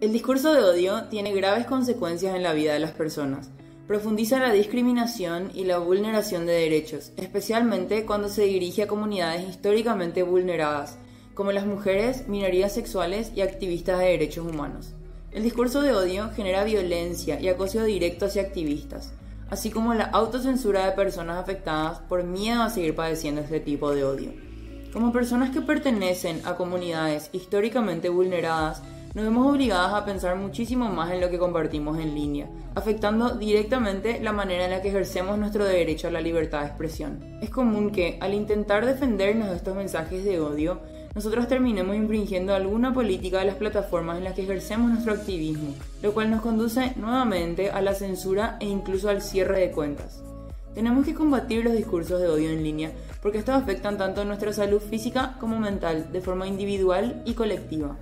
El discurso de odio tiene graves consecuencias en la vida de las personas. Profundiza la discriminación y la vulneración de derechos, especialmente cuando se dirige a comunidades históricamente vulneradas, como las mujeres, minorías sexuales y activistas de derechos humanos. El discurso de odio genera violencia y acoso directo hacia activistas, así como la autocensura de personas afectadas por miedo a seguir padeciendo este tipo de odio. Como personas que pertenecen a comunidades históricamente vulneradas, nos vemos obligadas a pensar muchísimo más en lo que compartimos en línea, afectando directamente la manera en la que ejercemos nuestro derecho a la libertad de expresión. Es común que, al intentar defendernos de estos mensajes de odio, nosotros terminemos infringiendo alguna política de las plataformas en las que ejercemos nuestro activismo, lo cual nos conduce nuevamente a la censura e incluso al cierre de cuentas. Tenemos que combatir los discursos de odio en línea porque estos afectan tanto nuestra salud física como mental de forma individual y colectiva.